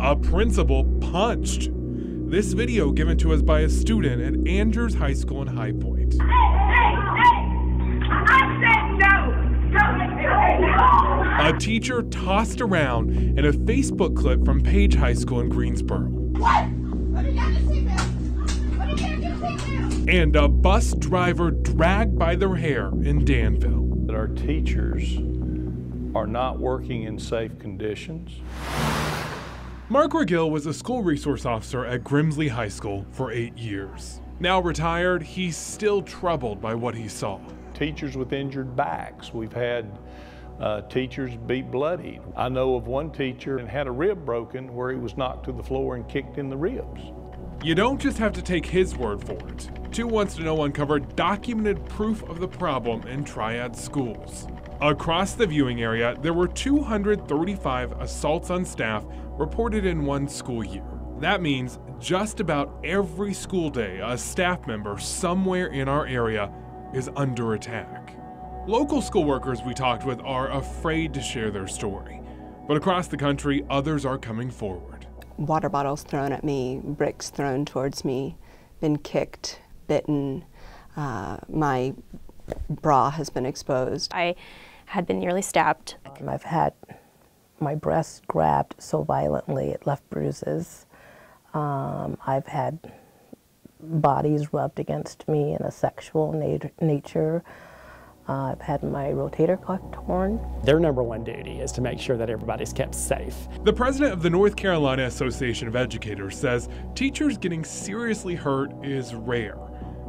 A principal punched. This video given to us by a student at Andrews High School in High Point. A teacher tossed around in a Facebook clip from Page High School in Greensboro. And a bus driver dragged by their hair in Danville. That our teachers are not working in safe conditions. Mark Regill was a school resource officer at Grimsley High School for eight years. Now retired, he's still troubled by what he saw. Teachers with injured backs. We've had uh, teachers beat bloodied. I know of one teacher and had a rib broken where he was knocked to the floor and kicked in the ribs. You don't just have to take his word for it. Two Wants to Know uncovered documented proof of the problem in Triad schools. Across the viewing area, there were 235 assaults on staff reported in one school year. That means just about every school day, a staff member somewhere in our area is under attack. Local school workers we talked with are afraid to share their story, but across the country, others are coming forward. Water bottles thrown at me, bricks thrown towards me, been kicked, bitten. Uh, my bra has been exposed. I had been nearly stabbed. I've had my breast grabbed so violently it left bruises. Um, I've had bodies rubbed against me in a sexual nat nature. Uh, I've had my rotator cuff torn. Their number one duty is to make sure that everybody's kept safe. The president of the North Carolina Association of Educators says teachers getting seriously hurt is rare.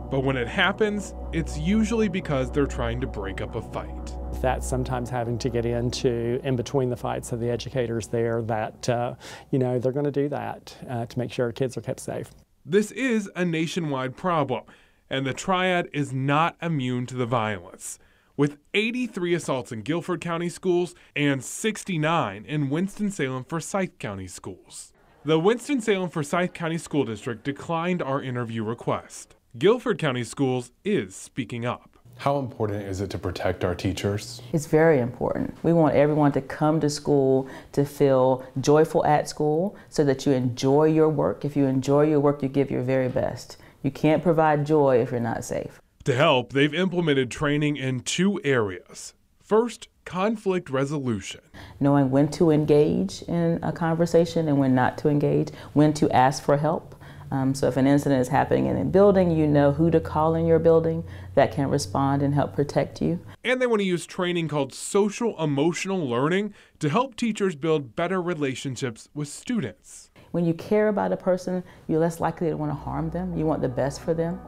But when it happens, it's usually because they're trying to break up a fight. That's sometimes having to get into in between the fights of the educators there that, uh, you know, they're going to do that uh, to make sure kids are kept safe. This is a nationwide problem, and the triad is not immune to the violence with 83 assaults in Guilford County schools and 69 in Winston-Salem Forsyth County schools. The Winston-Salem Forsyth County School District declined our interview request. Guilford County Schools is speaking up. How important is it to protect our teachers? It's very important. We want everyone to come to school to feel joyful at school so that you enjoy your work. If you enjoy your work, you give your very best. You can't provide joy if you're not safe. To help, they've implemented training in two areas. First, conflict resolution. Knowing when to engage in a conversation and when not to engage, when to ask for help. Um, so if an incident is happening in a building, you know who to call in your building that can respond and help protect you. And they want to use training called social emotional learning to help teachers build better relationships with students. When you care about a person, you're less likely to want to harm them. You want the best for them.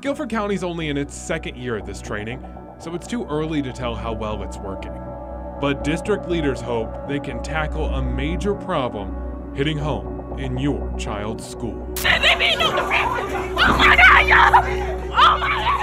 Guilford County's only in its second year of this training, so it's too early to tell how well it's working. But district leaders hope they can tackle a major problem hitting home in your child's school. Oh my God! Oh my God!